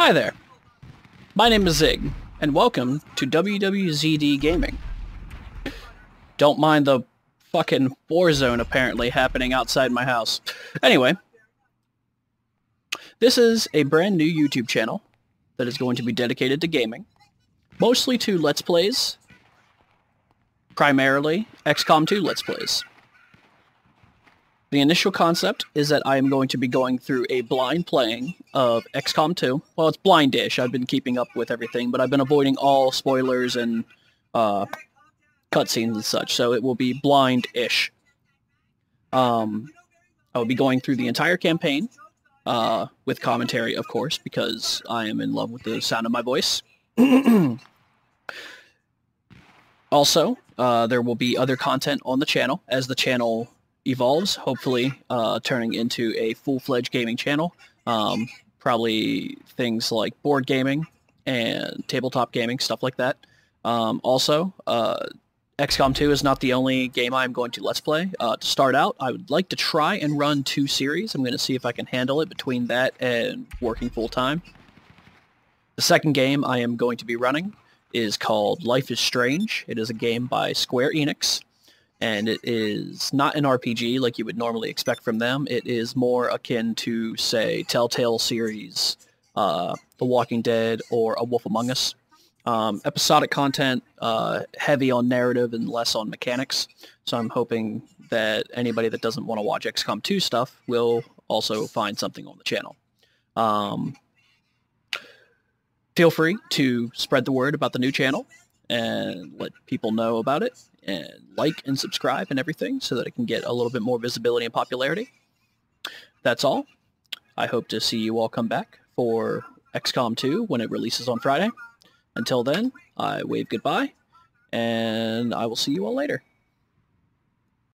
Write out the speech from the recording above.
Hi there. My name is Zigg, and welcome to WWZD Gaming. Don't mind the fucking war zone apparently happening outside my house. Anyway, this is a brand new YouTube channel that is going to be dedicated to gaming, mostly to Let's Plays, primarily XCOM 2 Let's Plays. The initial concept is that I am going to be going through a blind playing of XCOM 2. Well, it's blindish. I've been keeping up with everything, but I've been avoiding all spoilers and uh, cutscenes and such, so it will be blind-ish. Um, I will be going through the entire campaign uh, with commentary, of course, because I am in love with the sound of my voice. also, uh, there will be other content on the channel as the channel evolves, hopefully uh, turning into a full-fledged gaming channel. Um, probably things like board gaming and tabletop gaming, stuff like that. Um, also, uh, XCOM 2 is not the only game I'm going to Let's Play. Uh, to start out, I would like to try and run two series. I'm going to see if I can handle it between that and working full-time. The second game I am going to be running is called Life is Strange. It is a game by Square Enix and it is not an RPG like you would normally expect from them. It is more akin to, say, Telltale series, uh, The Walking Dead, or A Wolf Among Us. Um, episodic content, uh, heavy on narrative and less on mechanics. So I'm hoping that anybody that doesn't want to watch XCOM 2 stuff will also find something on the channel. Um, feel free to spread the word about the new channel and let people know about it and like and subscribe and everything so that it can get a little bit more visibility and popularity. That's all. I hope to see you all come back for XCOM 2 when it releases on Friday. Until then, I wave goodbye, and I will see you all later.